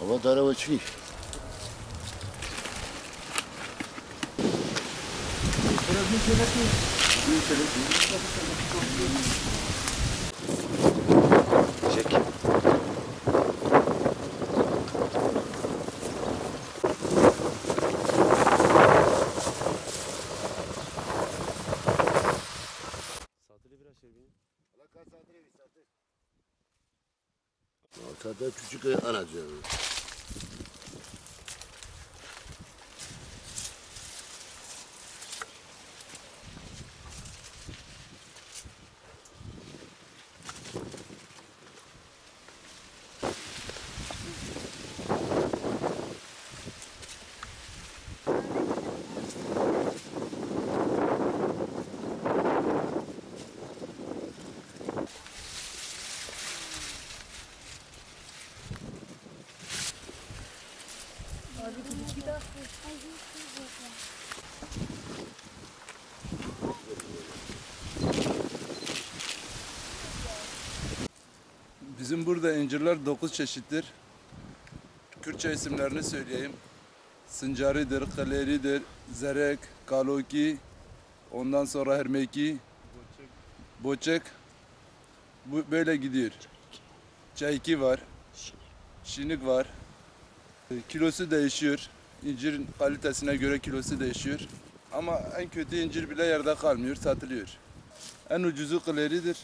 Ama dara uçli. Biraz bir şey yapayım. Bir şey yapayım. Ortada küçük anacığım. Bizim burada incirler 9 çeşittir. Kürtçe isimlerini söyleyeyim. Sıncaridir, kaleridir, zerek, kaloki, ondan sonra hermeki, boçek. Bu böyle gidiyor. Çayki var, şinik var. Kilosu değişiyor. İncirin kalitesine göre kilosu değişiyor. Ama en kötü incir bile yerde kalmıyor, satılıyor. En ucuzu kaleridir,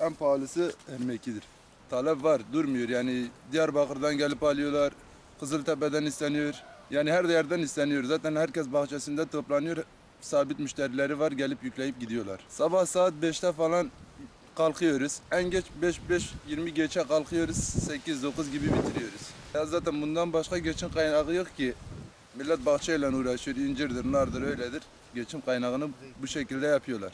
en pahalısı hermekidir talep var, durmuyor. Yani Diyarbakır'dan gelip alıyorlar, Kızıltepe'den isteniyor. Yani her yerden isteniyor. Zaten herkes bahçesinde toplanıyor. Sabit müşterileri var, gelip yükleyip gidiyorlar. Sabah saat 5'te falan kalkıyoruz. En geç 5-5-20 geçe kalkıyoruz. 8-9 gibi bitiriyoruz. Ya zaten bundan başka geçim kaynağı yok ki. Millet bahçeyle uğraşıyor. incirdir, nardır öyledir. Geçim kaynağını bu şekilde yapıyorlar.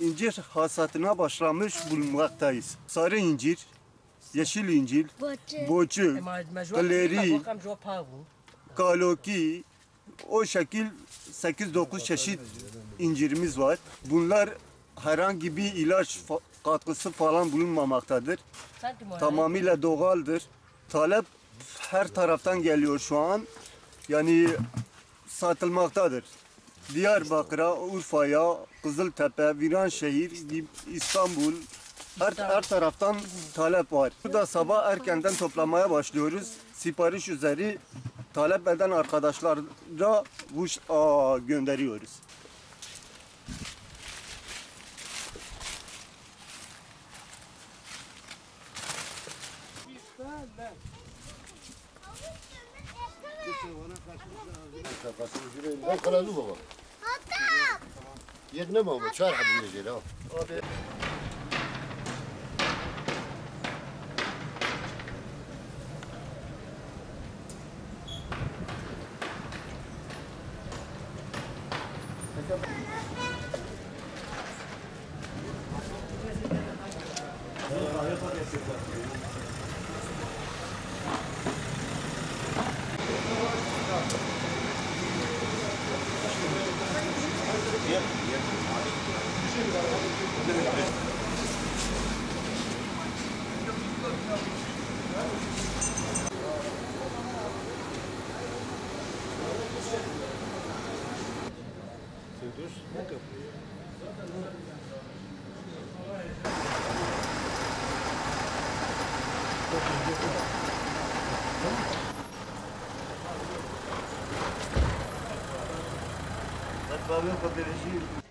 İncir hasatına başlamış bulunmaktayız. Sarı incir, yeşil incir, boçuk, galeri, kaloki, o şekil 8-9 çeşit incirimiz var. Bunlar herhangi bir ilaç katkısı falan bulunmamaktadır. Tamamıyla doğaldır. Talep her taraftan geliyor şu an. Yani satılmaktadır. Diyarbakır'a, Urfa'ya, Kızıltepe, Viranşehir, İstanbul her, her taraftan talep var. Burada sabah erkenden toplamaya başlıyoruz. Sipariş üzeri talep eden arkadaşlara bu aa, gönderiyoruz. Kafasını şuraya. Ben kalalı baba. Yerine mi ama? Çağır anos no campo. Tá Vai para dirigir.